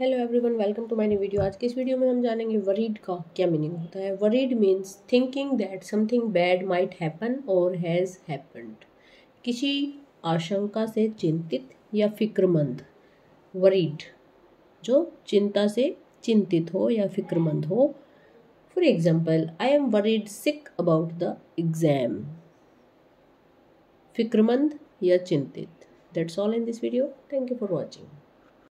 Hello everyone welcome to my new video आज के इस वीडियो में हम जानेंगे वरीड का क्या मीनिंग होता है। Worried means thinking that something bad might happen or has happened किसी आशंका से चिंतित या फिक्रमंद। वरीड जो चिंता से चिंतित हो या फिक्रमंद हो। For example I am worried sick about the exam फिक्रमंद या चिंतित। That's all in this video thank you for watching